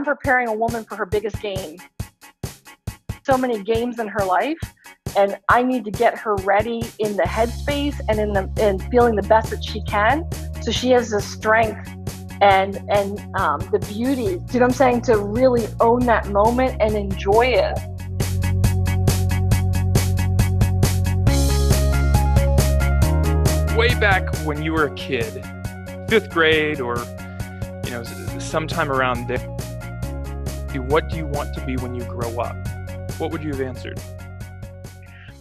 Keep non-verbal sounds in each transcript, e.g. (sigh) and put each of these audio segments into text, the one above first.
I'm preparing a woman for her biggest game. So many games in her life, and I need to get her ready in the headspace and in the and feeling the best that she can, so she has the strength and and um, the beauty. Do you know what I'm saying? To really own that moment and enjoy it. Way back when you were a kid, fifth grade or you know sometime around there, what do you want to be when you grow up? What would you have answered?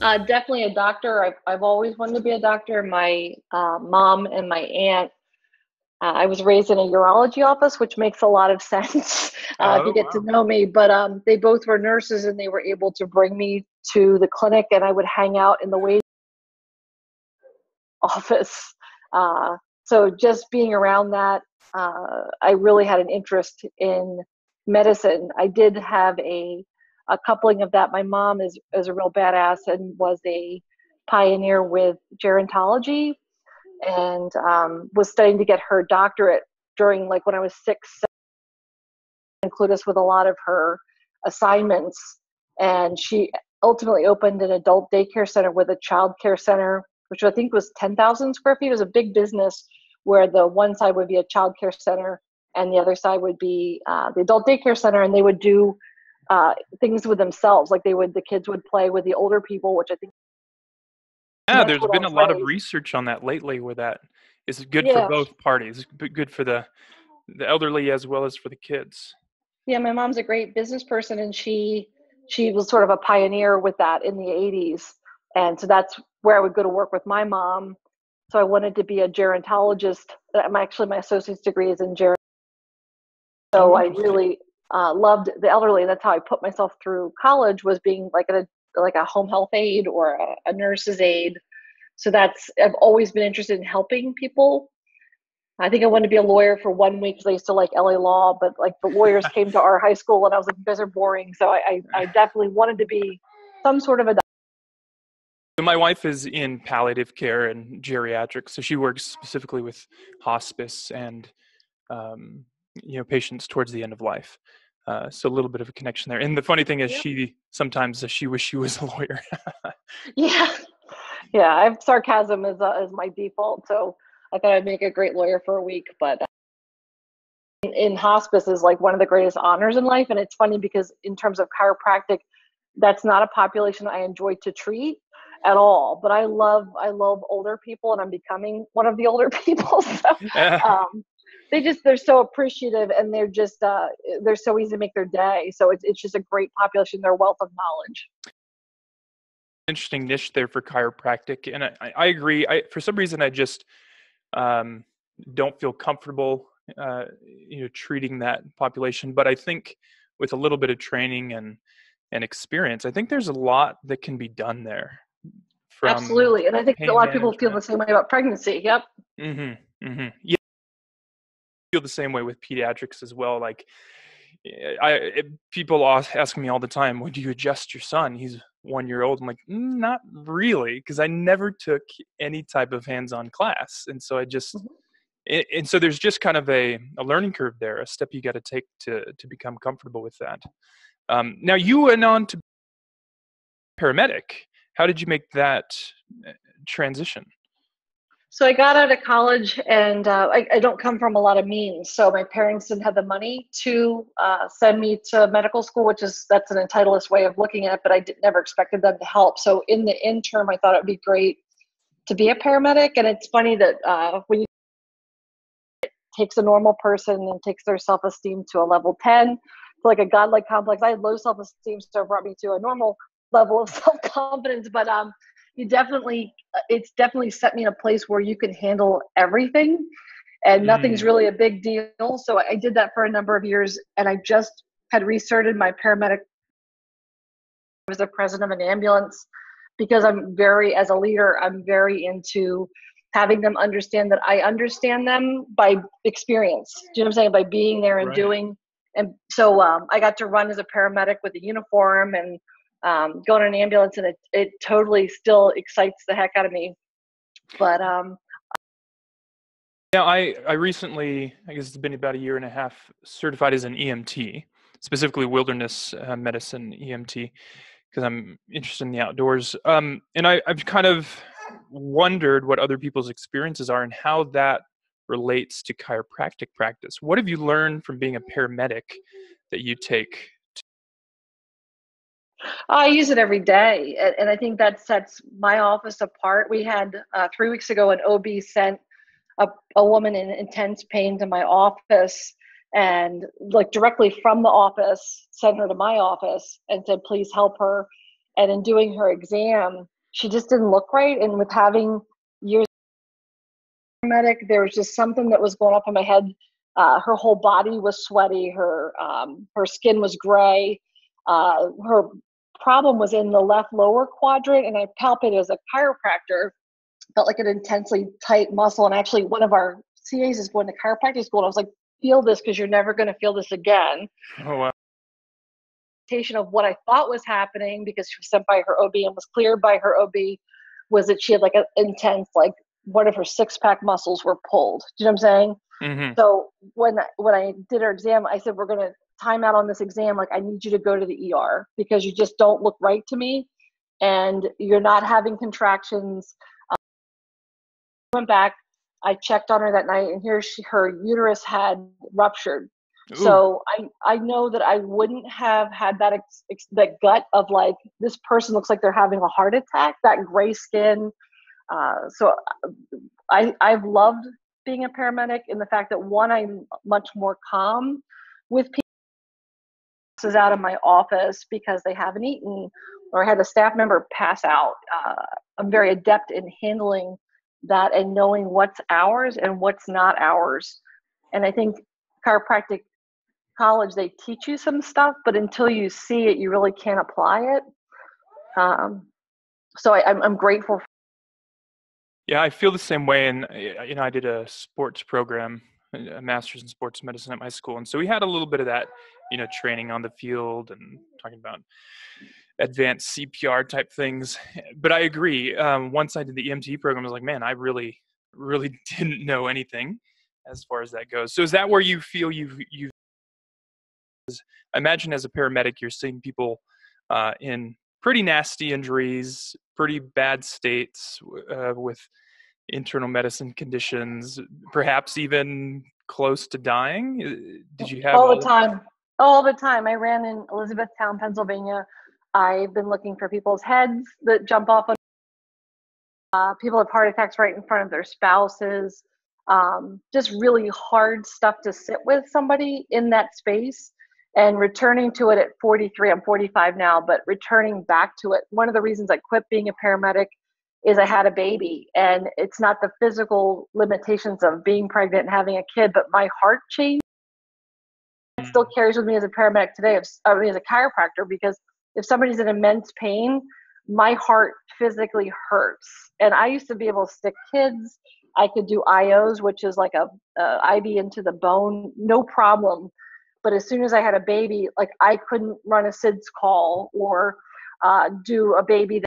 Uh, definitely a doctor. I've, I've always wanted to be a doctor. My uh, mom and my aunt uh, I was raised in a urology office, which makes a lot of (laughs) sense uh, oh, if you get wow. to know me. But um, they both were nurses, and they were able to bring me to the clinic, and I would hang out in the waiting office. Uh, so just being around that, uh, I really had an interest in medicine. I did have a a coupling of that. My mom is is a real badass and was a pioneer with gerontology and um, was studying to get her doctorate during like when I was six, include us with a lot of her assignments. And she ultimately opened an adult daycare center with a child care center, which I think was 10,000 square feet. It was a big business where the one side would be a child care center and the other side would be uh, the adult daycare center. And they would do uh, things with themselves. Like they would, the kids would play with the older people, which I think yeah, there's been a lot of research on that lately where that is good yeah. for both parties, good for the the elderly as well as for the kids. Yeah, my mom's a great business person and she she was sort of a pioneer with that in the 80s. And so that's where I would go to work with my mom. So I wanted to be a gerontologist. I'm actually my associate's degree is in gerontology. So oh, I really uh, loved the elderly. That's how I put myself through college was being like a like a home health aide or a, a nurse's aide. So that's I've always been interested in helping people. I think I wanted to be a lawyer for one week because I used to like LA law, but like the lawyers (laughs) came to our high school and I was like, you guys are boring. So I, I, I (laughs) definitely wanted to be some sort of a my wife is in palliative care and geriatrics, so she works specifically with hospice and um, you know patients towards the end of life. Uh, so a little bit of a connection there. And the funny thing is, yep. she sometimes she wish she was a (laughs) lawyer. (laughs) yeah, yeah. I have sarcasm as uh, as my default, so I thought I'd make a great lawyer for a week. But uh, in, in hospice is like one of the greatest honors in life, and it's funny because in terms of chiropractic, that's not a population I enjoy to treat at all. But I love I love older people, and I'm becoming one of the older (laughs) people. So um, they just they're so appreciative and they're just uh, they're so easy to make their day. So it's it's just a great population. Their wealth of knowledge. Interesting niche there for chiropractic, and I, I agree. I for some reason I just um, don't feel comfortable, uh, you know, treating that population. But I think with a little bit of training and and experience, I think there's a lot that can be done there. Absolutely, and I think a lot of people feel the same way about pregnancy. Yep. Mm-hmm. Mm-hmm. Yeah feel the same way with pediatrics as well. Like, eh, I it, people ask me all the time, "Would you adjust your son? He's one year old." I'm like, mm, not really, because I never took any type of hands-on class, and so I just. Mm-hmm. And, and so there's just kind of a, a learning curve there, a step you got to take to to become comfortable with that. Um, now you went on to paramedic. How did you make that eh, transition? So I got out of college, and uh, I, I, don't come from a lot of means. So my parents didn't have the money to uh, send me to medical school, which is that's an entitlist way of looking at it. But I did, never expected them to help. So in the interim, I thought it would be great to be a paramedic. And it's funny that uh, when you it takes a normal person and takes their self esteem to a level ten, like a godlike complex. I had low self esteem, so it brought me to a normal level of (laughs) self confidence. But um, you definitely uh, it's definitely set me in a place where you can handle everything and nothing's mm. really a big deal so i did that for a number of years and i just had restarted my paramedic I was the president of an ambulance because i'm very as a leader i'm very into having them understand that i understand them by experience do you know what i'm saying by being there and right. doing and so um, i got to run as a paramedic with a uniform and um, going in an ambulance and it, it totally still excites the heck out of me. But um, Yeah, I, I recently, I guess it's been about a year and a half, certified as an EMT, specifically wilderness uh, medicine EMT, because I'm interested in the outdoors. Um, and I, I've kind of wondered what other people's experiences are and how that relates to chiropractic practice. What have you learned from being a paramedic that you take? I use it every day, and I think that sets my office apart. We had uh, three weeks ago an OB sent a, a woman in intense pain to my office and like directly from the office sent her to my office and said please help her and in doing her exam she just didn't look right and with having years medic there was just something that was going up in my head uh, her whole body was sweaty her um, her skin was gray uh, her problem was in the left lower quadrant and i palpated as a chiropractor felt like an intensely tight muscle and actually one of our cas is going to chiropractic school and i was like feel this because you're never going to feel this again Oh wow. of what I thought was happening because she was sent by her OB and was cleared by her OB was that she had like an intense, like one of her six pack muscles were pulled. Do you know what I'm saying? Mhm. So when when I did her exam, I said, "We're going to time out on this exam. Like, I need you to go to the ER because you just don't look right to me, and you're not having contractions." Um, went back. I checked on her that night, and here she, her uterus had ruptured. Ooh. So I I know that I wouldn't have had that ex, ex, that gut of like this person looks like they're having a heart attack. That gray skin. Uh, so I I've loved being a paramedic in the fact that one I'm much more calm with people out of my office because they haven't eaten or had a staff member pass out. Uh, I'm very adept in handling that and knowing what's ours and what's not ours. And I think chiropractic college they teach you some stuff, but until you see it, you really can't apply it. Um, so I, I'm, I'm grateful. Yeah, I feel the same way. And uh, you know, I did a sports program, a master's in sports medicine at my school, and so we had a little bit of that, you know, training on the field and talking about advanced CPR type things. But I agree. Um, once I did the EMT program, I was like, man, I really, really (laughs) didn't know anything as far as that goes. So is that where you feel you've you've imagine as a paramedic, you're seeing people uh, in pretty nasty injuries, pretty bad states uh, with internal medicine conditions, perhaps even close to dying. Did you have all, all the time? All the time. I ran in Elizabethtown, Pennsylvania. I've been looking for people's heads that jump off. Uh, people have heart attacks right in front of their spouses. Um, just really hard stuff to sit with somebody in that space and returning to it at 43 i'm 45 now but returning back to it one of the reasons i quit being a paramedic is i had a baby and it's not the physical limitations of being pregnant and having a kid but my heart changed it still carries with me as a paramedic today if, i mean as a chiropractor because if somebody's in immense pain my heart physically hurts. And i used to be able to stick kids. I could do ios which is like a, a iv into the bone no problem. But as soon as I had a baby, like I couldn't run a SIDS call or uh, do a baby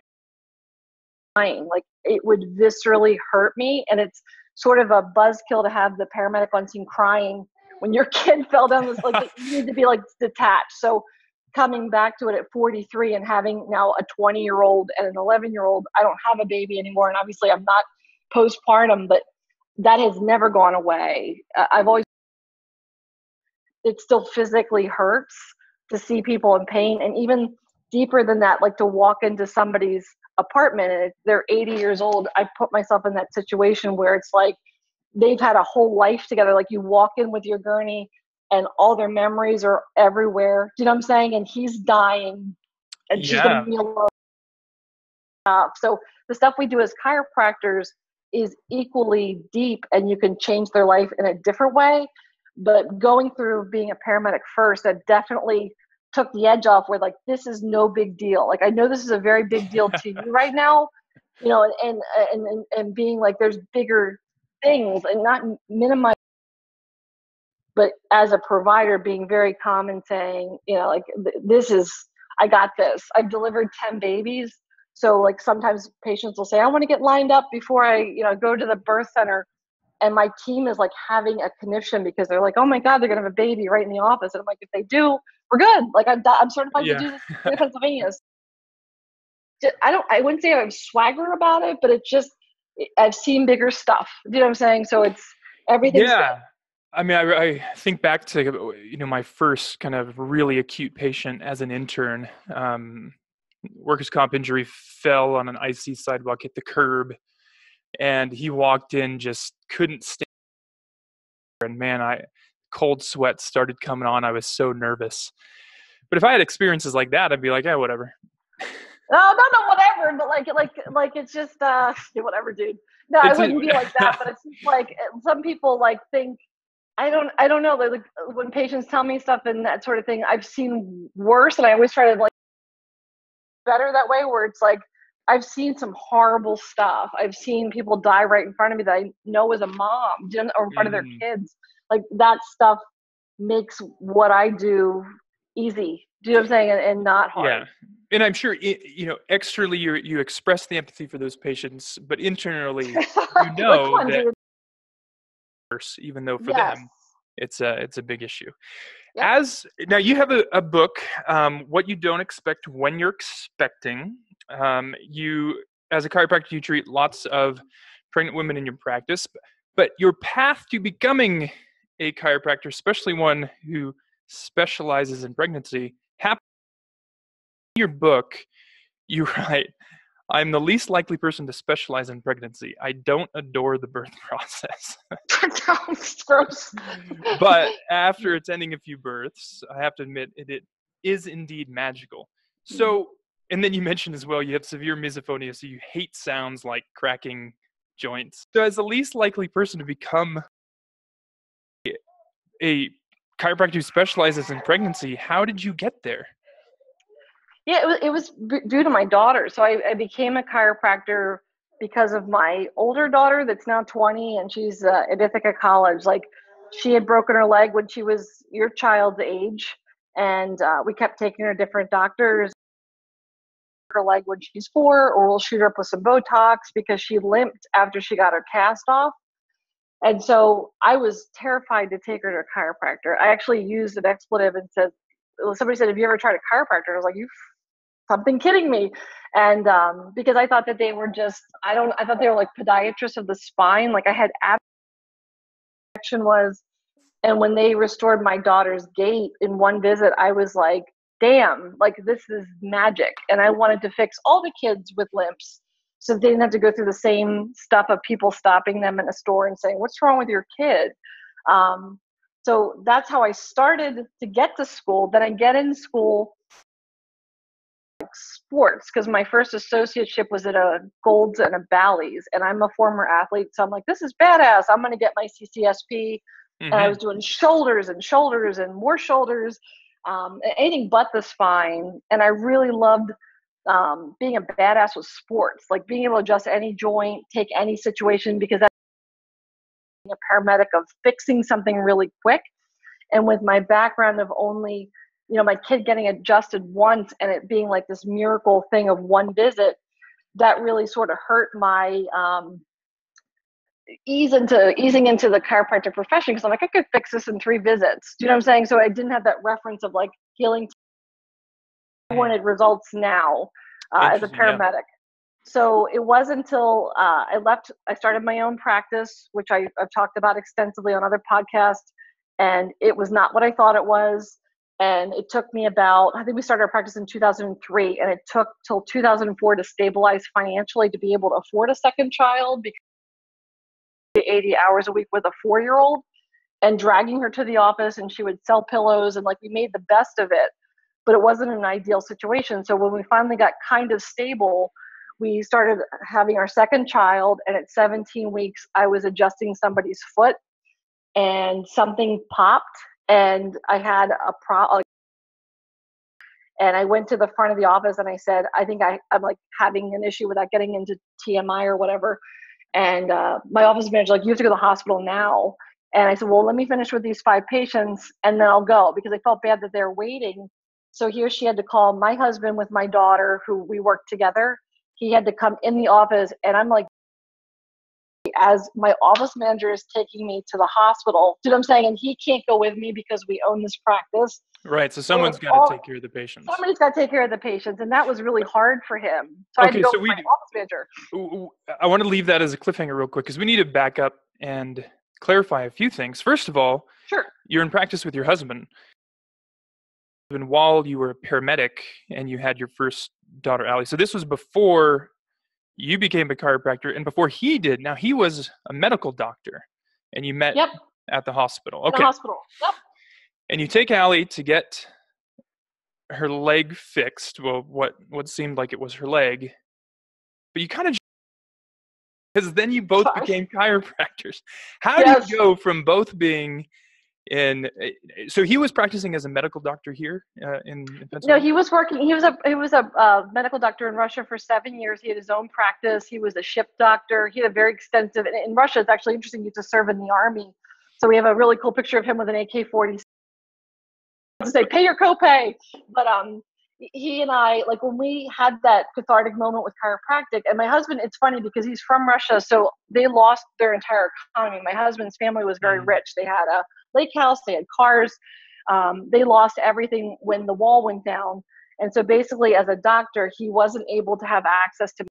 dying. Like it would viscerally hurt me, and it's sort of a buzzkill to have the paramedic on scene crying when your (laughs) kid fell down. This like you need to be like detached. So coming back to it at 43 and having now a 20 year old and an 11 year old, I don't have a baby anymore, and obviously I'm not postpartum, but that has never gone away. I've always it still physically hurts to see people in pain and even deeper than that like to walk into somebody's apartment and they're 80 years old i put myself in that situation where it's like they've had a whole life together. Like you walk in with your gurney and all their memories are everywhere. Do you know what i'm saying? And he's dying and she's Yeah. gonna be alone. Uh, so the stuff we do as chiropractors is equally deep and you can change their life in a different way. But going through being a paramedic first that definitely took the edge off where like this is no big deal. Like i know this is a very big deal to you (laughs) right now you know and and and, and, being like there's bigger things and not minimize but as a provider being very calm and saying you know like this is i got this. I've delivered 10 babies. So like sometimes patients will say i want to get lined up before i you know go to the birth center. And my team is like having a conniption because they're like, oh my god, they're gonna have a baby right in the office, and I'm like, if they do, we're good. Like I'm I'm certified Yeah. to do this (laughs) in Pennsylvania. I don't. I wouldn't say I'm swagger about it, but it's just I've seen bigger stuff. Do you know what I'm saying? So it's everything. yeah i mean I, I think back to you know my first kind of really acute patient as an intern um, workers comp injury fell on an icy sidewalk hit the curb and he walked in just couldn't stand and man i cold sweats started coming on i was so nervous but if i had experiences like that i'd be like yeah whatever No, no, no, whatever. But like, like, like, it's just uh, (laughs) whatever, dude. No, It's I a- wouldn't be like that. But (laughs) it's just like some people like think. I don't. I don't know. Like when patients tell me stuff and that sort of thing, I've seen worse, and I always try to like better that way. Where it's like I've seen some horrible stuff. I've seen people die right in front of me that I know as a mom, or in front of their Mm. kids. Like that stuff makes what I do easy. Do you know what I'm saying? And, and not hard. Yeah, and I'm sure i you know externally you you express the empathy for those patients, but internally (laughs) you know that- dude? worse, even though for Yes. them it's a it's a big issue. Yep. As now you have a, a book, um, what you don't expect when you're expecting. Um, you as a chiropractor, you treat lots of pregnant women in your practice, but your path to becoming a chiropractor, especially one who specializes in pregnancy, happened. In your book, (laughs) you write, "I'm the least likely person to specialize in pregnancy. I don't adore the birth (laughs) process." (laughs) Sounds gross. but after attending a few births, I have to admit it, it is indeed magical. So, mm-hmm. and then you mentioned as well you have severe misophonia, so you hate sounds like cracking joints. So, as the least likely person to become a chiropractor who specializes in pregnancy, how did you get there? Yeah, it was, it was due to my daughter. So I, I became a chiropractor because of my older daughter that's now 20 and she's uh, at Ithaca College. Like she had broken her leg when she was your child's age, and uh, we kept taking her to different doctors. Her leg when she's four, or we'll shoot her up with some Botox because she limped after she got her cast off. And so I was terrified to take her to a chiropractor. I actually used an expletive and said, somebody said, "Have you ever tried a chiropractor?" I was like, "You something kidding me?" And um, because I thought that they were just, I don't, I thought they were like podiatrists of the spine. Like I had action was, and when they restored my daughter's gait in one visit, I was like, "Damn! Like this is magic!" And I wanted to fix all the kids with limps. So they didn't have to go through the same stuff of people stopping them in a store and saying, "What's wrong with your kid?" Um, so that's how I started to get to school. Then I get in school like sports because my first associateship was at a Golds and a Bally's, and I'm a former athlete, so I'm like, this is badass. I'm gonna get my CCSP, and I Mhm. was doing shoulders and shoulders and more shoulders, um, anything but the spine. And I really loved um, being a badass with sports, like being able to adjust any joint, take any situation, because that's a paramedic of fixing something really quick. And with my background of only, you know, my kid getting adjusted once and it being like this miracle thing of one visit, that really sort of hurt my um, ease into easing into the chiropractic profession because I'm like I could fix this in three visits. Do you know what I'm saying? So I didn't have that reference of like healing. I wanted results now uh, as a Interesting, yeah. paramedic. So it wasn't until uh, I left, I started my own practice, which I, I've talked about extensively on other podcasts, and it was not what I thought it was. And it took me about, I think we started our practice in 2003, and it took till 2004 to stabilize financially to be able to afford a second child because 80 hours a week with a four year old and dragging her to the office and she would sell pillows and like we made the best of it but it wasn't an ideal situation so when we finally got kind of stable we started having our second child and at 17 weeks i was adjusting somebody's foot and something popped and i had a problem. and i went to the front of the office and i said i think I, i'm like having an issue without getting into tmi or whatever and uh, my office manager like you have to go to the hospital now and i said well let me finish with these five patients and then i'll go because i felt bad that they're waiting so here she had to call my husband with my daughter who we worked together he had to come in the office and i'm like as my office manager is taking me to the hospital. Do you know what I'm saying? And he can't go with me because we own this practice. Right. So someone's got to take care of the patients. Somebody's got to take care of the patients, and that was really hard for him. So okay, so we, my office manager. I want to leave that as a cliffhanger real quick because we need to back up and clarify a few things. First of all, sure, you're in practice with your husband. And while you were a paramedic and you had your first daughter, Allie, so this was before you became a chiropractor and before he did. Now he was a medical doctor, and you met yep. at the hospital. Okay. The hospital. Yep. And you take Allie to get her leg fixed. Well, what what seemed like it was her leg, but you kind of because then you both Sorry. became (laughs) chiropractors. How yes. do you go from both being in? Eh, so he was practicing as a medical doctor here uh, in, in No, he was working. He was a he was a uh, medical doctor in Russia for seven years. He had his own practice. He was a ship doctor. He had a very extensive. In Russia, it's actually interesting. to serve in the army. So we have a really cool picture of him with an AK-47 to say pay your copay but um he and I, like when we had that cathartic moment with chiropractic, and my husband, it's funny because he's from Russia, so they lost their entire economy. My husband's family was very mm. rich. They had a lake house, they had cars. Um, they lost everything when the wall went down. And so basically, as a doctor, he wasn't able to have access to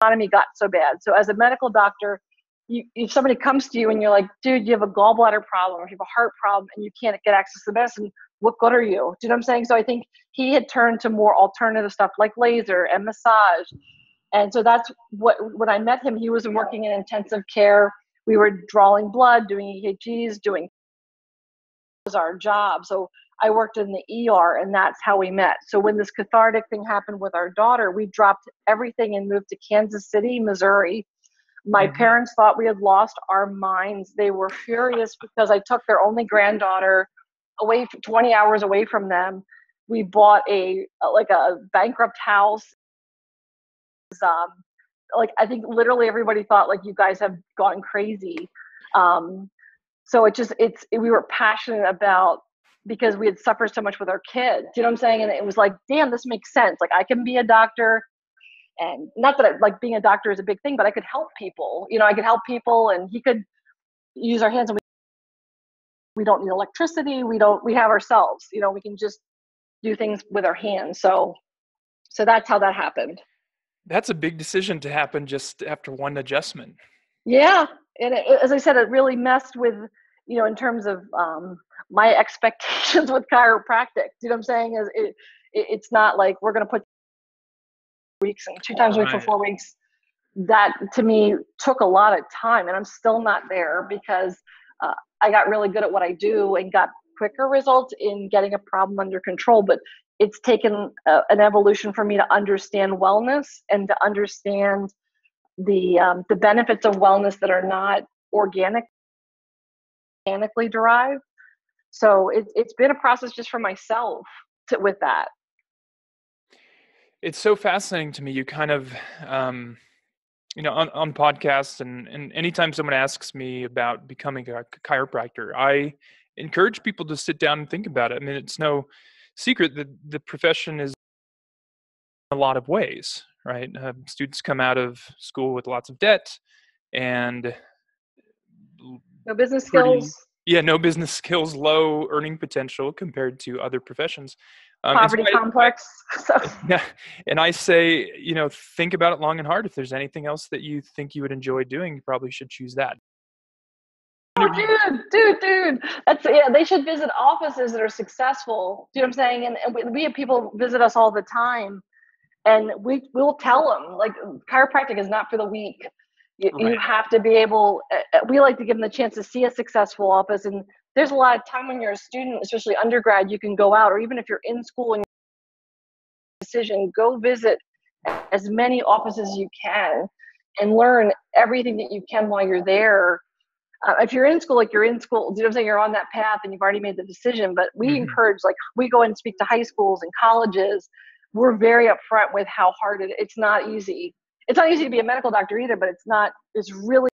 economy got so bad. So as a medical doctor, you, if somebody comes to you and you're like, dude, you have a gallbladder problem or you have a heart problem and you can't get access to medicine, what good are you? Do you know what I'm saying? So I think he had turned to more alternative stuff like laser and massage. And so that's what, when I met him, he was working in intensive care. We were drawing blood, doing EKGs, doing was our job. So I worked in the ER and that's how we met. So when this cathartic thing happened with our daughter, we dropped everything and moved to Kansas City, Missouri my mm-hmm. parents thought we had lost our minds. They were furious because I took their only granddaughter away 20 hours away from them. We bought a like a bankrupt house. Um, like I think literally everybody thought like you guys have gone crazy. Um, so it just it's it, we were passionate about because we had suffered so much with our kids. You know what I'm saying? And it was like, damn, this makes sense. Like I can be a doctor and not that I, like being a doctor is a big thing but i could help people you know i could help people and he could use our hands and we, we don't need electricity we don't we have ourselves you know we can just do things with our hands. So so that's how that happened. That's a big decision to happen just after one adjustment. Yeah and it, as i said it really messed with you know in terms of um, my (laughs) expectations with chiropractic you know what i'm saying? Is it, it it's not like we're going to put weeks and two times a week for four weeks. That to me took a lot of time and i'm still not there because uh, i got really good at what i do and got quicker results in getting a problem under control but it's taken uh, an evolution for me to understand wellness and to understand the um, the benefits of wellness that are not organic organically derived so it, it's been a process just for myself to, with that it's so fascinating to me. You kind of, um, you know, on, on podcasts and, and anytime someone asks me about becoming a chiropractor, I encourage people to sit down and think about it. I mean, it's no secret that the profession is a lot of ways, right? Uh, students come out of school with lots of debt and no business pretty, skills. Yeah, no business (laughs) skills, low earning potential compared to other professions. Um, poverty so I, complex. (laughs) So. (laughs) Yeah, and I say, you know, think about it long and hard. If there's anything else that you think you would enjoy doing, you probably should choose that. Oh, dude, dude, dude. That's yeah. They should visit offices that are successful. Do you know what I'm saying? And, and we, we have people visit us all the time, and we we'll tell them like chiropractic is not for the weak. You, right. you have to be able. Uh, we like to give them the chance to see a successful office and there's a lot of time when you're a student, especially undergrad, you can go out, or even if you're in school and decision, go visit as many offices as you can and learn everything that you can while you're there. Uh, if you're in school, like you're in school, you know what I'm saying? You're on that path and you've already made the decision. But we mm-hmm. encourage, like, we go and speak to high schools and colleges. We're very upfront with how hard it. It's not easy. It's not easy to be a medical doctor either, but it's not. It's really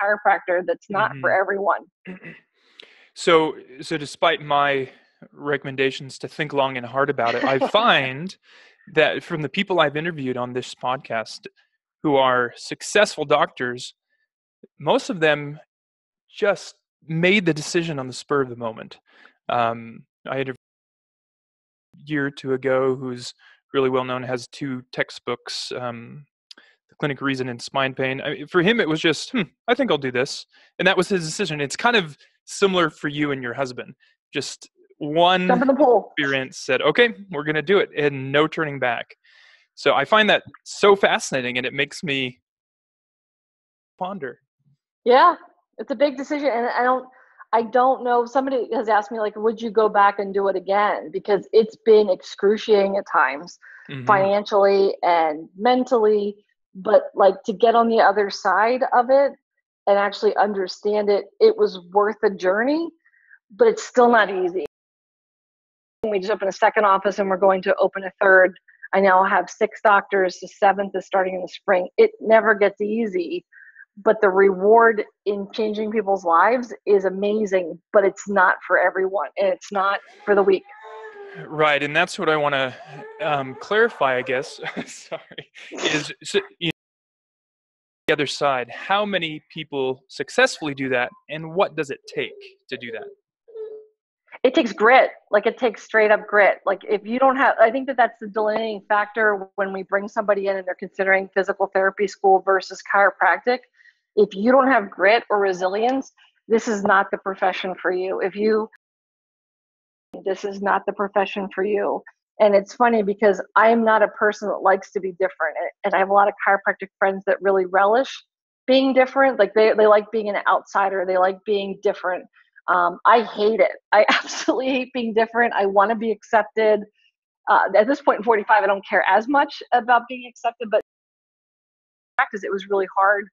chiropractor that's not mm-hmm. for everyone. So, so despite my recommendations to think long and hard about it, I (laughs) find that from the people I've interviewed on this podcast, who are successful doctors, most of them just made the decision on the spur of the moment. Um, I had a year or two ago who's really well known, has two textbooks, um, Clinical Reasoning in Spine Pain. I mean, for him, it was just, hmm, I think I'll do this. And that was his decision. It's kind of similar for you and your husband. Just one in experience said, okay, we're going to do it, and no turning back. So I find that so fascinating, and it makes me ponder. Yeah, it's a big decision, and I don't. I don't know. Somebody has asked me, like, would you go back and do it again? Because it's been excruciating at times, Mhm. financially and mentally. But like to get on the other side of it and actually understand it, it was worth the journey, but it's still not easy. We just opened a second office and we're going to open a third. I now have six doctors. The seventh is starting in the spring. It never gets easy, but the reward in changing people's lives is amazing, but it's not for everyone and it's not for the weak. Right, and that's what I want to um, clarify. I guess. (laughs) Sorry, is so, you know, the other side. How many people successfully do that, and what does it take to do that? it takes grit like it takes straight up grit like if you don't have i think that that's the delineating factor when we bring somebody in and they're considering physical therapy school versus chiropractic if you don't have grit or resilience this is not the profession for you if you this is not the profession for you and it's funny because i'm not a person that likes to be different and i have a lot of chiropractic friends that really relish being different like they, they like being an outsider they like being different um, I hate it. I (laughs) absolutely hate being different. I want to be accepted. Uh, at this point in 45, I don't care as much about being accepted, but practice, it was really hard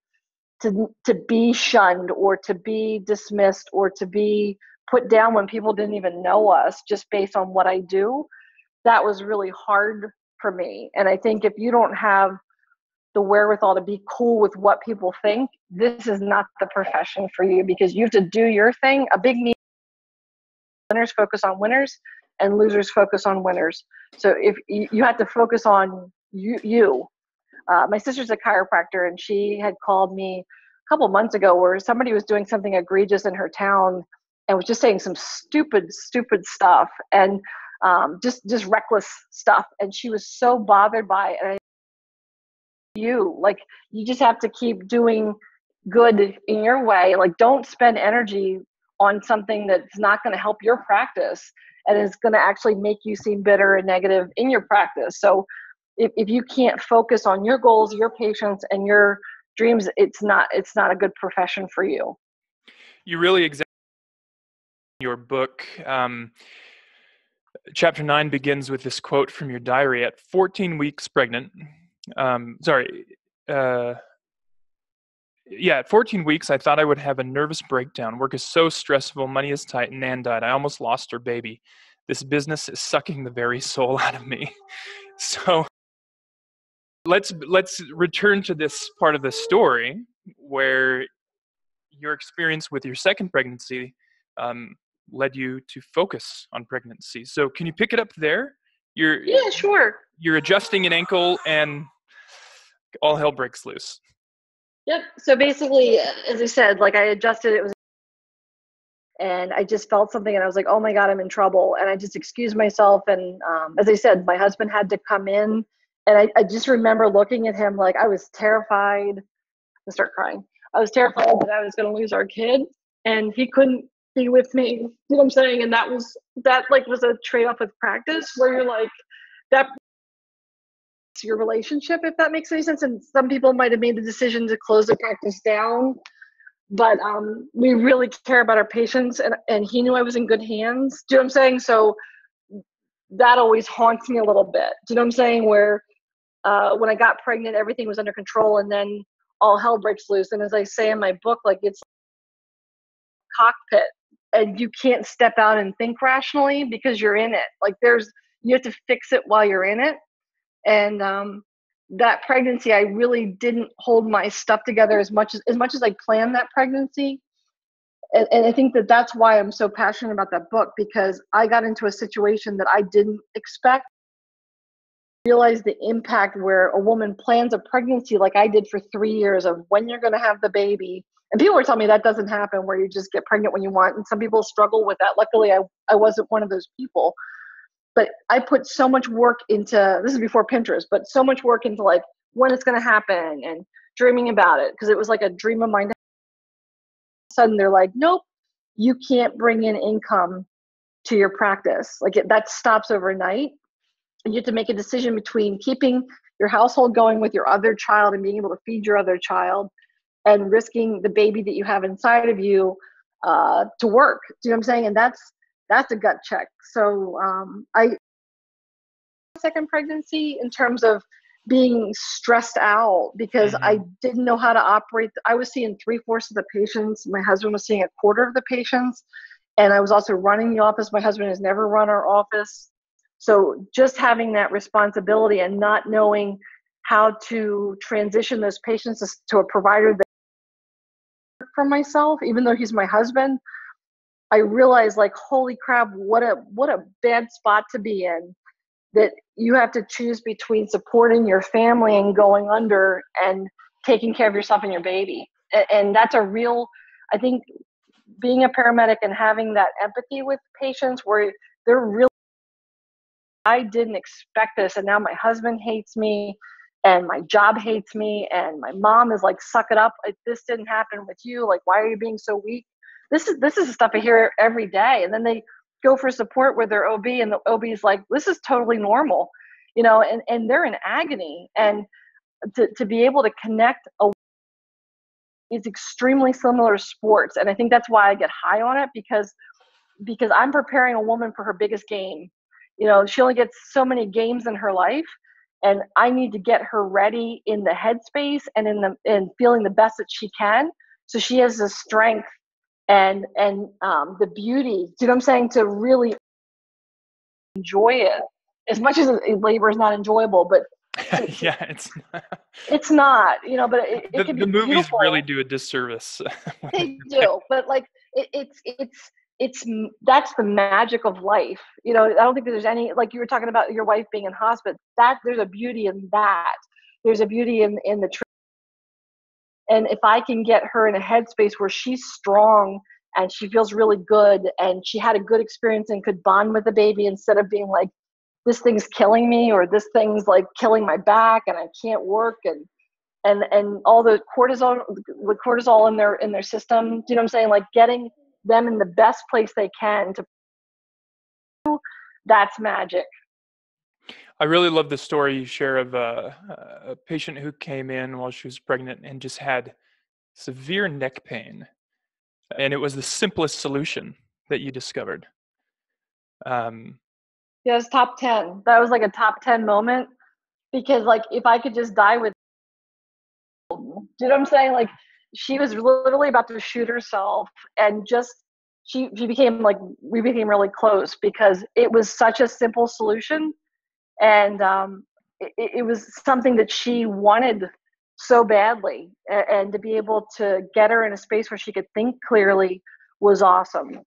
to to be shunned or to be dismissed or to be put down when people didn't even know us just based on what I do. That was really hard for me. And I think if you don't have the wherewithal to be cool with what people think, this is not the profession for you because you have to do your thing. A big need winners focus on winners and losers focus on winners. So if you, have to focus on you, you. Uh, my sister's a chiropractor and she had called me a couple months ago where somebody was doing something egregious in her town and was just saying some stupid, stupid stuff and um, just just reckless stuff. And she was so bothered by it. I you like you just have to keep doing good in your way like don't spend energy on something that's not going to help your practice and is going to actually make you seem bitter and negative in your practice so if, if you can't focus on your goals your patients and your dreams it's not it's not a good profession for you You really examine your book. Um, chapter nine begins with this quote from your diary. At 14 weeks pregnant, um, sorry, uh, yeah, at 14 weeks, I thought I would have a nervous breakdown. Work is so stressful, money is tight, and Nan died. I almost lost her baby. This business is sucking the very soul (laughs) out of me. So let's let's return to this part of the story where your experience with your second pregnancy um, led you to focus on pregnancy. So can you pick it up there? You're yeah sure you're adjusting an ankle and all hell breaks loose. Yep. So basically, as I said, like I adjusted it was and I just felt something and I was like, oh my God, I'm in trouble. And I just excused myself. And um, as I said, my husband had to come in. And I, I just remember looking at him like I was terrified. I start crying. I was terrified that I was going to lose our kid and he couldn't be with me. You know what I'm saying? And that was, that like was a trade off with practice where you're like, that your relationship, if that makes any sense. And some people might have made the decision to close the practice down, but um, we really care about our patients, and and he knew I was in good hands. Do you know what I'm saying? So that always haunts me a little bit. Do you know what I'm saying? Where uh, when I got pregnant, everything was under control, and then all hell breaks loose. And as I say in my book, like it's cockpit, and you can't step out and think rationally because you're in it. Like there's you have to fix it while you're in it and um, that pregnancy i really didn't hold my stuff together as much as as much as i planned that pregnancy and, and i think that that's why i'm so passionate about that book because i got into a situation that i didn't expect realize the impact where a woman plans a pregnancy like I did for three years of when you're going to have the baby. And people were telling me that doesn't happen where you just get pregnant when you want. And some people struggle with that. Luckily, I, I wasn't one of those people. But I put so much work into this is before Pinterest, but so much work into like when it's going to happen and dreaming about it because it was like a dream of mine. Sudden, they're like, nope, you can't bring in income to your practice. Like it, that stops overnight and you have to make a decision between keeping your household going with your other child and being able to feed your other child and risking the baby that you have inside of you uh, to work. Do you know what I'm saying? And that's that's a gut check. So um, I second pregnancy in terms of being stressed out because mm-hmm. I didn't know how to operate. I was seeing three fourths of the patients. My husband was seeing a quarter of the patients. And I was also running the office. My husband has never run our office. So just having that responsibility and not knowing how to transition those patients to a provider that for myself, even though he's my husband, I realized like, holy crap, what a what a bad spot to be in. That you have to choose between supporting your family and going under and taking care of yourself and your baby. And that's a real I think being a paramedic and having that empathy with patients where they're really I didn't expect this, and now my husband hates me, and my job hates me, and my mom is like, "Suck it up! This didn't happen with you. Like, why are you being so weak?" This is this is the stuff I hear every day, and then they go for support with their OB, and the OB is like, "This is totally normal," you know, and and they're in agony, and to to be able to connect a is extremely similar to sports, and I think that's why I get high on it because because I'm preparing a woman for her biggest game you know she only gets so many games in her life and i need to get her ready in the headspace and in the and feeling the best that she can so she has the strength and and um, the beauty do you know what i'm saying to really enjoy it as much as labor is not enjoyable but (laughs) yeah it's not. it's not you know but it, it the, the movies beautiful. really do a disservice (laughs) they do but like it, it's it's it's that's the magic of life you know i don't think there's any like you were talking about your wife being in hospice that there's a beauty in that. There's a beauty in in the and if i can get her in a headspace where she's strong and she feels really good and she had a good experience and could bond with the baby instead of being like this thing's killing me or this thing's like killing my back and i can't work and and and all the cortisol with cortisol in their in their system do you know what i'm saying? Like getting them in the best place they can to that's magic. I really love the story you share of a, a patient who came in while she was pregnant and just had severe neck pain and it was the simplest solution that you discovered. Um, yeah, it was top 10 that was like a top 10 moment because like if i could just die with do you know what i'm saying like she was literally about to shoot herself and just she she became like we became really close because it was such a simple solution and um, it, it, was something that she wanted so badly and, and to be able to get her in a space where she could think clearly was awesome.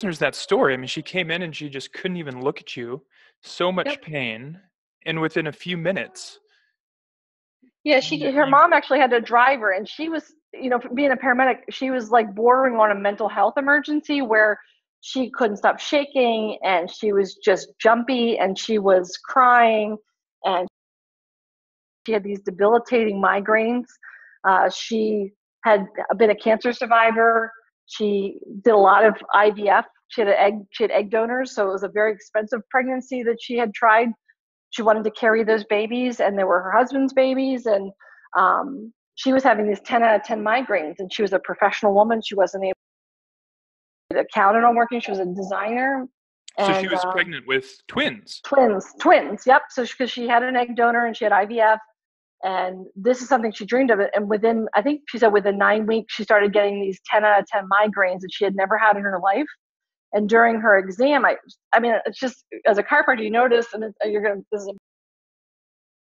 There's that story. I mean she came in and she just couldn't even look at you. So much yep. pain. And within a few minutes yeah, she her mom actually had to drive her, and she was, you know, being a paramedic, she was like bordering on a mental health emergency where she couldn't stop shaking, and she was just jumpy, and she was crying, and she had these debilitating migraines. Uh, she had been a cancer survivor. She did a lot of IVF. She had egg. She had egg donors, so it was a very expensive pregnancy that she had tried she wanted to carry those babies and they were her husband's babies and um, she was having these 10 out of 10 migraines and she was a professional woman. She wasn't able to accountant on working she was a designer so and, she was uh, pregnant with twins. twins twins yep. So because she, she had an egg donor and she had ivf and this is something she dreamed of it and within i think she said within nine weeks she started getting these 10 out of 10 migraines that she had never had in her life and during her exam, I, I mean, it's just as a chiropractor, you notice, and you're gonna, this is how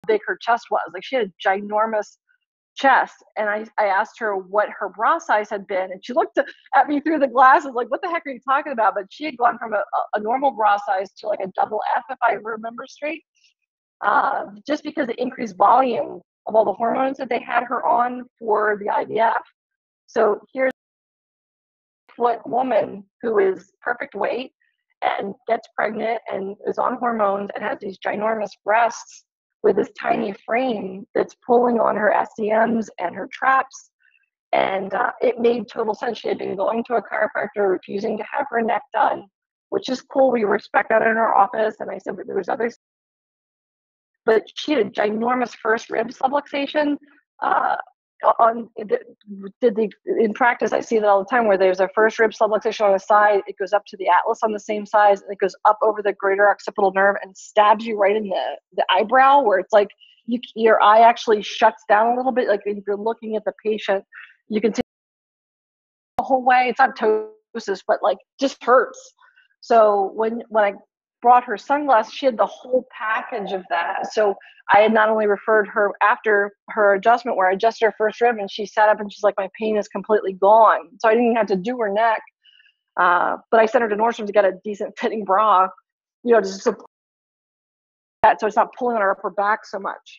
big her chest was. Like she had a ginormous chest and I, I asked her what her bra size had been and she looked at me through the glasses like what the heck are you talking about but she had gone from a, a normal bra size to like a double f if i remember straight uh, just because it increased volume of all the hormones that they had her on for the ivf so here's what woman who is perfect weight and gets pregnant and is on hormones and has these ginormous breasts with this tiny frame that's pulling on her SCMs and her traps. And uh, it made total sense. She had been going to a chiropractor, refusing to have her neck done, which is cool. We respect that in our office. And I said, but there was others. But she had a ginormous first rib subluxation. Uh, on did the in practice i see that all the time where there's a first rib subluxation on the side it goes up to the atlas on the same size and it goes up over the greater occipital nerve and stabs you right in the the eyebrow where it's like you, your eye actually shuts down a little bit like if you're looking at the patient you can see the whole way. It's not ptosis but like just hurts. So when when i brought her sunglasses she had the whole package of that so I had not only referred her after her adjustment where I adjusted her first rib and she sat up and she's like, my pain is completely gone. So I didn't even have to do her neck. Uh, but I sent her to Nordstrom to get a decent fitting bra, you know, to support that so it's not pulling on her upper back so much.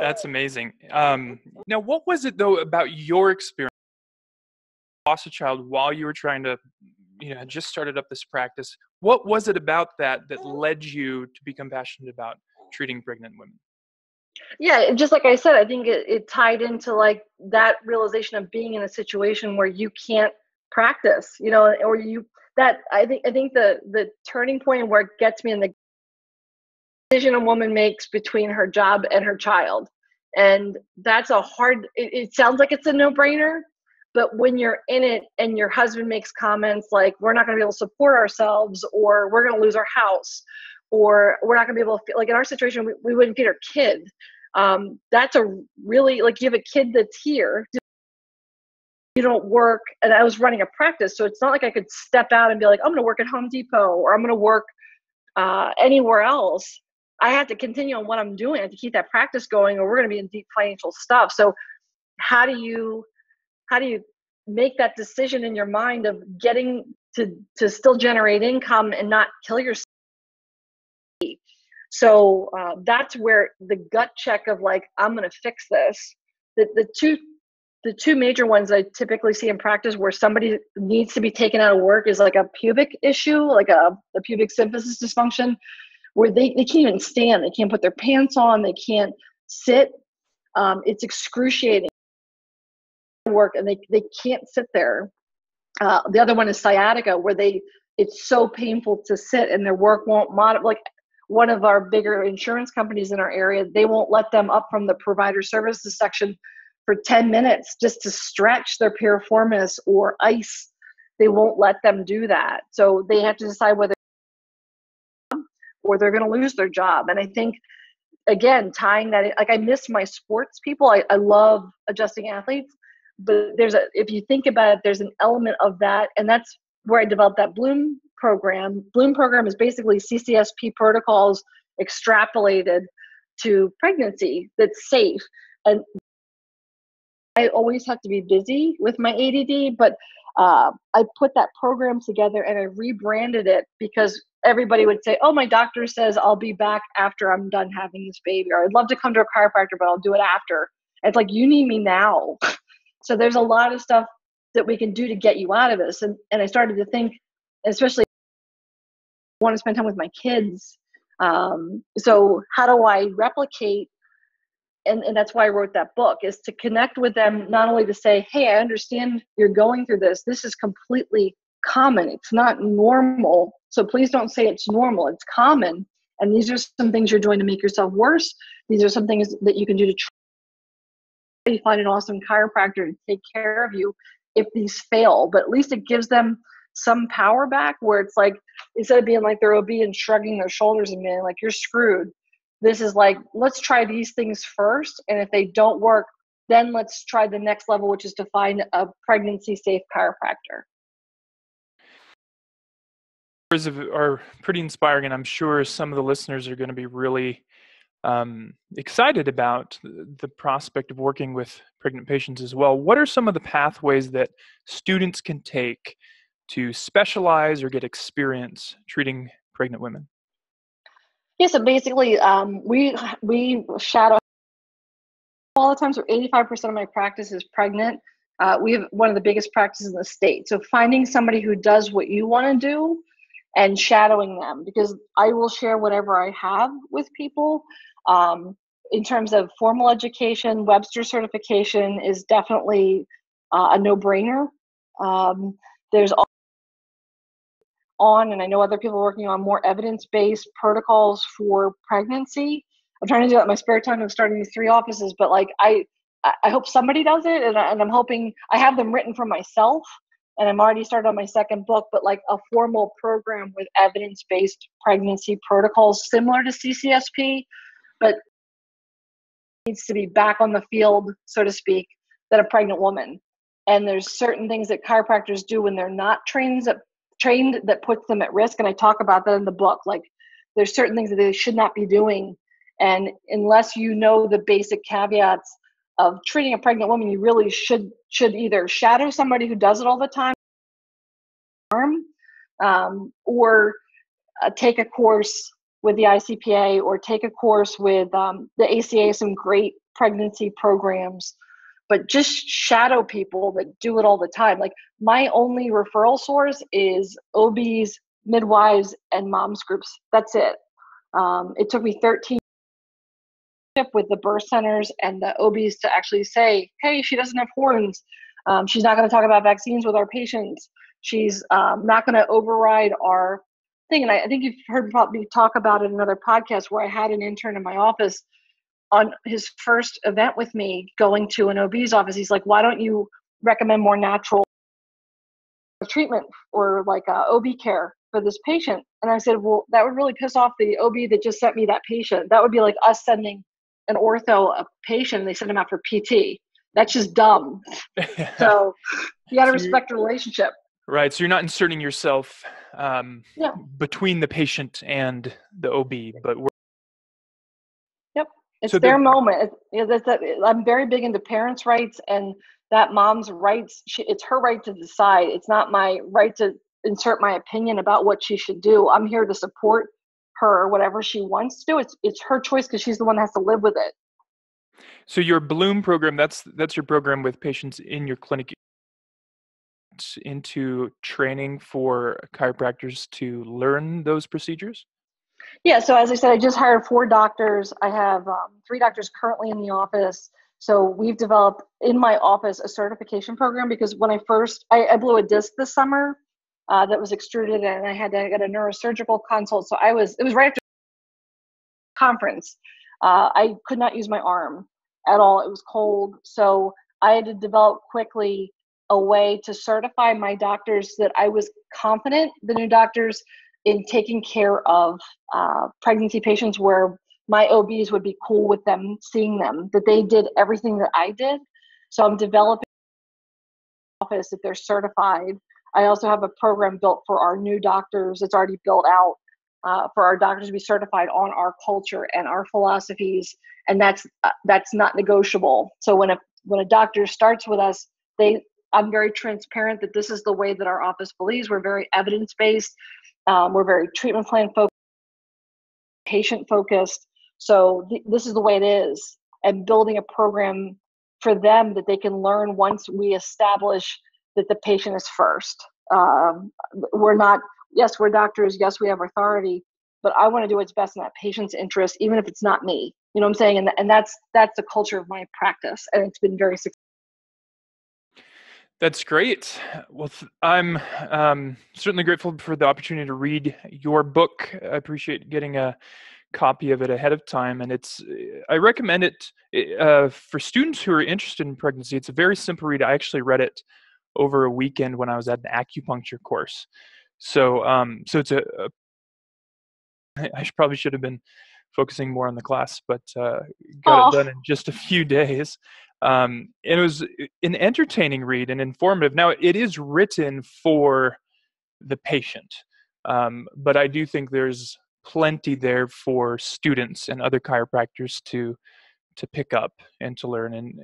That's amazing. Um, now, what was it though about your experience? Lost a child while you were trying to, you know, just started up this practice. What was it about that that led you to become passionate about treating pregnant women? yeah just like i said i think it, it tied into like that realization of being in a situation where you can't practice you know or you that i think i think the the turning point where it gets me in the decision a woman makes between her job and her child and that's a hard it, it sounds like it's a no-brainer but when you're in it and your husband makes comments like we're not going to be able to support ourselves or we're going to lose our house or we're not going to be able to like in our situation we, we wouldn't feed our kid. Um, that's a really like you have a kid that's here. You don't work and i was running a practice so it's not like i could step out and be like i'm going to work at home depot or i'm going to work uh, anywhere else. I had to continue on what i'm doing. I had to keep that practice going or we're going to be in deep financial stuff. So how do you how do you make that decision in your mind of getting to to still generate income and not kill yourself so uh, that's where the gut check of like I'm going to fix this. The the two the two major ones I typically see in practice where somebody needs to be taken out of work is like a pubic issue, like a, a pubic symphysis dysfunction, where they, they can't even stand, they can't put their pants on, they can't sit. Um, it's excruciating work and they, they can't sit there. Uh, the other one is sciatica, where they it's so painful to sit and their work won't mod like one of our bigger insurance companies in our area, they won't let them up from the provider services section for 10 minutes just to stretch their piriformis or ice. They won't let them do that. So they have to decide whether or they're going to lose their job. And I think again, tying that in, like I miss my sports people. I, I love adjusting athletes, but there's a if you think about it, there's an element of that, and that's where I developed that Bloom program. Bloom program is basically CCSP protocols extrapolated to pregnancy that's safe. And I always have to be busy with my ADD, but uh, I put that program together and I rebranded it because everybody would say, "Oh, my doctor says I'll be back after I'm done having this baby," or "I'd love to come to a chiropractor, but I'll do it after." it's like you need me now. (laughs) so there's a lot of stuff that we can do to get you out of this, and and I started to think, especially want to spend time with my kids. Um, so how do I replicate? And, and that's why I wrote that book is to connect with them, not only to say, Hey, I understand you're going through this. This is completely common. It's not normal. So please don't say it's normal. It's common. And these are some things you're doing to make yourself worse. These are some things that you can do to to find an awesome chiropractor to take care of you if these fail. But at least it gives them some power back where it's like instead of being like their OBs and shrugging their shoulders and being like you're screwed this is like let's try these things first and if they don't work then let's try the next level which is to find a pregnancy safe chiropractor are pretty inspiring and i'm sure some of the listeners are going to be really um, excited about the prospect of working with pregnant patients as well. What are some of the pathways that students can take to specialize or get experience treating pregnant women? Yeah, so basically, um, we we shadow all the time. So 85% of my practice is pregnant. Uh, we have one of the biggest practices in the state. So finding somebody who does what you want to do and shadowing them because I will share whatever I have with people. Um, in terms of formal education, Webster certification is definitely uh, a no brainer. Um, there's on, and I know other people working on more evidence based protocols for pregnancy. I'm trying to do that in my spare time. I'm starting these three offices, but like I, I hope somebody does it, and, I, and I'm hoping I have them written for myself and I'm already started on my second book, but like a formal program with evidence based pregnancy protocols similar to CCSP, but needs to be back on the field, so to speak, than a pregnant woman. And there's certain things that chiropractors do when they're not trained that trained that puts them at risk. And I talk about that in the book. Like there's certain things that they should not be doing. And unless you know the basic caveats of treating a pregnant woman, you really should should either shadow somebody who does it all the time, um, or uh, take a course with the ICPA, or take a course with um, the ACA. Some great pregnancy programs, but just shadow people that do it all the time. Like my only referral source is OBs, midwives, and moms groups. That's it. Um, it took me 13 with the birth centers and the OBs to actually say, hey, she doesn't have horns. Um, she's not going to talk about vaccines with our patients. She's um, not going to override our thing. And I, I think you've heard me talk about it in another podcast where I had an intern in my office on his first event with me going to an OB's office. He's like, why don't you recommend more natural treatment or like uh, OB care for this patient? And I said, well, that would really piss off the OB that just sent me that patient. That would be like us sending an ortho a patient they send him out for PT. That's just dumb. (laughs) so you got to so respect the relationship. Right. So you're not inserting yourself um, yeah. between the patient and the OB, but we're Yep. It's so their the, moment. It's, it's, I'm very big into parents' rights and that mom's rights. She, it's her right to decide. It's not my right to insert my opinion about what she should do. I'm here to support her whatever she wants to do. It's it's her choice because she's the one that has to live with it. So your Bloom program, that's that's your program with patients in your clinic into training for chiropractors to learn those procedures? Yeah, so as I said, I just hired four doctors. I have um, three doctors currently in the office. So we've developed in my office a certification program because when I first I, I blew a disc this summer uh, that was extruded and I had to get a neurosurgical consult. So I was it was right after conference. Uh, I could not use my arm at all. It was cold, so I had to develop quickly a way to certify my doctors that I was confident, the new doctors, in taking care of uh, pregnancy patients where my OBs would be cool with them seeing them, that they did everything that I did. So I'm developing office if they're certified. I also have a program built for our new doctors. It's already built out uh, for our doctors to be certified on our culture and our philosophies, and that's uh, that's not negotiable. So when a when a doctor starts with us, they I'm very transparent that this is the way that our office believes. We're very evidence based. Um, we're very treatment plan focused, patient focused. So th- this is the way it is. And building a program for them that they can learn once we establish that the patient is first. Um, we're not, yes, we're doctors, yes, we have authority, but I want to do what's best in that patient's interest, even if it's not me. You know what I'm saying? And, and that's that's the culture of my practice, and it's been very successful. That's great. Well, I'm um, certainly grateful for the opportunity to read your book. I appreciate getting a copy of it ahead of time, and it's. I recommend it uh, for students who are interested in pregnancy. It's a very simple read. I actually read it over a weekend when I was at an acupuncture course. So, um, so it's a. a (laughs) I probably should have been focusing more on the class, but uh, got oh. it done in just a few (laughs) days. Um, and it was an entertaining read and informative. Now, it is written for the patient, um, but I do think there's plenty there for students and other chiropractors to to pick up and to learn and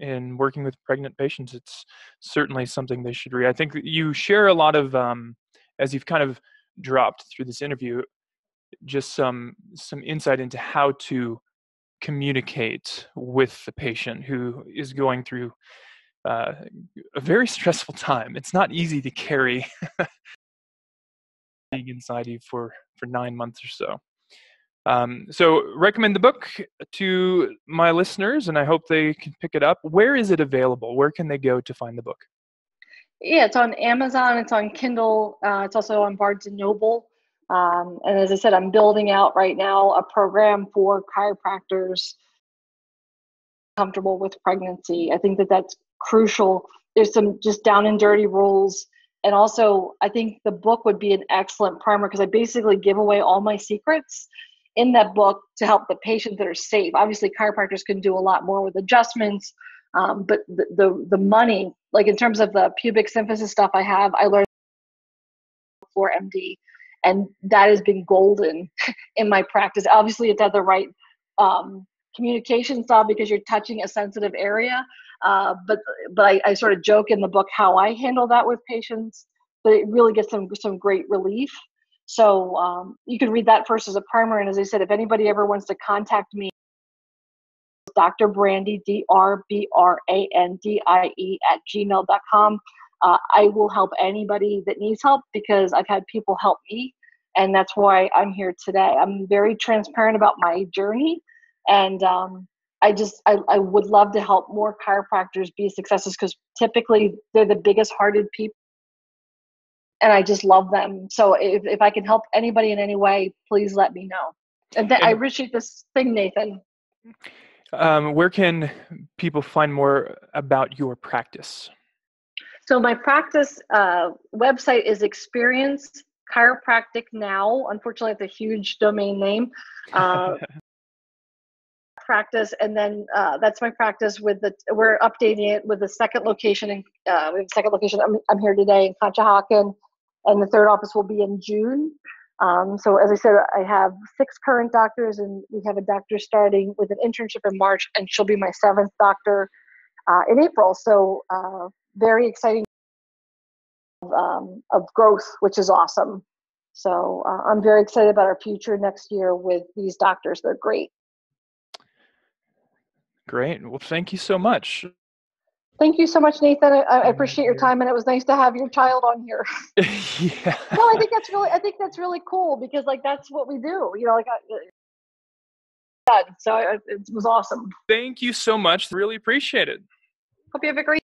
in working with pregnant patients it's certainly something they should read. I think you share a lot of um, as you've kind of dropped through this interview just some some insight into how to communicate with the patient who is going through uh, a very (laughs) stressful time. It's not easy to carry (laughs) being inside you for for nine months or so um, so recommend the book to my listeners, and I hope they can pick it up. Where is it available? Where can they go to find the book? Yeah, it's on Amazon. It's on Kindle. Uh, it's also on Barnes and Noble. Um, and as I said, I'm building out right now a program for chiropractors comfortable with pregnancy. I think that that's crucial. There's some just down and dirty rules. And also, I think the book would be an excellent primer because I basically give away all my secrets in that book to help the patients that are safe. Obviously, chiropractors can do a lot more with adjustments, um, but the, the, the money, like in terms of the pubic symphysis stuff I have, I learned for MD, and that has been golden (laughs) in my practice. Obviously, it's at the right um, communication style because you're touching a sensitive area. Uh, but but I, I sort of joke in the book how I handle that with patients. But it really gets some some great relief so um, you can read that first as a primer. And as I said, if anybody ever wants to contact me, Dr. Brandie, D R B R A N D I E, at gmail.com. Uh, I will help anybody that needs help because I've had people help me. And that's why I'm here today. I'm very transparent about my journey. And um, I just, I, I would love to help more chiropractors be successes because typically they're the biggest hearted people and I just love them. So if, if I can help anybody in any way, please let me know. And, th- and I appreciate this thing, Nathan. Um, where can people find more about your practice? So my practice uh, website is Experience Chiropractic Now. Unfortunately, it's a huge domain name. Uh, (laughs) practice, and then uh, that's my practice. With the we're updating it with the second location, and uh, we have a second location. I'm, I'm here today in Conshohocken, and the third office will be in June. Um, so as I said, I have six current doctors, and we have a doctor starting with an internship in March, and she'll be my seventh doctor uh, in April. So uh, very exciting um, of growth, which is awesome. So uh, I'm very excited about our future next year with these doctors. They're great. Great. Well, thank you so much. Thank you so much, Nathan. I, I, appreciate your time, and it was nice to have your child on here. (laughs) (laughs) yeah. No, I think that's really, I think that's really cool because like that's what we do. You know, like. Uh, uh, I, so uh, it was awesome. Thank you so much. Really appreciate it. Hope you have a great.